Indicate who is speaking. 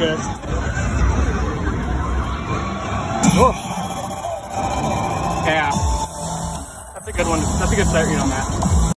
Speaker 1: That's Yeah. That's a good one. That's a good start, you on that.